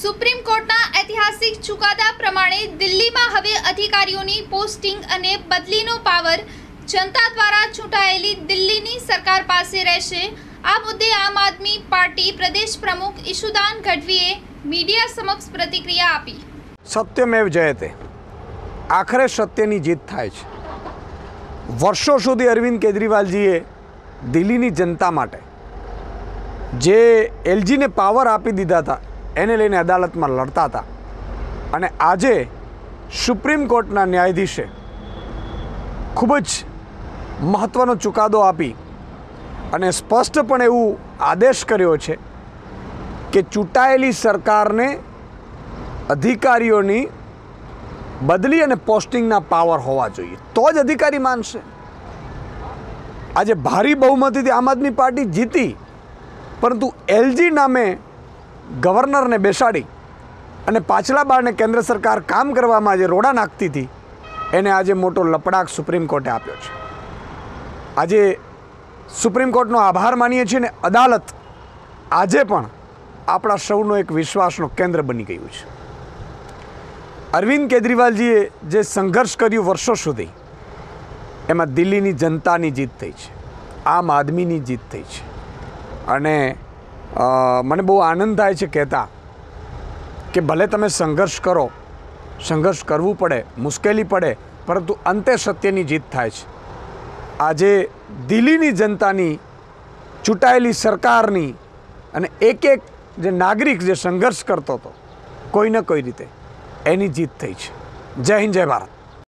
Supreme કોર્ટના ઐતિહાસિક ચુકાદા પ્રમાણે દિલ્હીમાં હવે અધિકારીઓની પોસ્ટિંગ અને બદલીનો પાવર જનતા દ્વારા ચૂંટાયેલી દિલ્હીની સરકાર પાસે રહેશે. આ મુદ્દે આમ આદમી પાર્ટી પ્રદેશ પ્રમુખ ઈશુદાન ગઢવીએ મીડિયા સમક્ષ પ્રતિક્રિયા આપી. સત્યમેવ જયતે. આખરે સત્યની જીત થાય છે. વર્ષો સુધી અરવિંદ કેજરીવાલજીએ દિલ્હીની જનતા માટે જે એલજીને પાવર આપી દીધા હતા એને લઈને અદાલતમાં લડતા હતા. અને આજે સુપ્રીમ કોર્ટના ન્યાયાધીશે ખૂબ જ મહત્ત્વનો ચુકાદો આપી અને સ્પષ્ટપણે એવું આદેશ કર્યો છે કે ચૂંટાયેલી સરકારને અધિકારીઓની બદલી અને પોસ્ટિંગના પાવર હોવા જોઈએ. તો જ અધિકારી માનશે. આજે ભારી બહુમતીથી આમ આદમી પાર્ટી જીતી, પરંતુ એલજી નામે ગવર્નરને બેસાડી અને પાછલા બારને કેન્દ્ર સરકાર કામ કરવામાં જે રોડા નાખતી હતી, એને આજે મોટો લપડાક સુપ્રીમ કોર્ટે આપ્યો છે. આજે સુપ્રીમ કોર્ટનો આભાર માનીએ છીએ ને અદાલત આજે પણ આપણા સૌનો એક વિશ્વાસનો કેન્દ્ર બની ગયું છે. અરવિંદ કેજરીવાલજીએ જે સંઘર્ષ કર્યું વર્ષો સુધી, એમાં દિલ્હીની જનતાની જીત થઈ છે, આમ આદમીની જીત થઈ છે. અને મને બહુ આનંદ થાય છે કહેતા કે ભલે તમે સંઘર્ષ કરો, સંઘર્ષ કરવું પડે, મુશ્કેલી પડે, પરંતુ અંતે સત્યની જીત થાય છે. આજે દિલ્હીની જનતાની, ચૂંટાયેલી સરકારની અને એક એક જે નાગરિક જે સંઘર્ષ કરતો હતો કોઈ ને કોઈ રીતે એની જીત થઈ છે. જય હિન્દ, જય ભારત.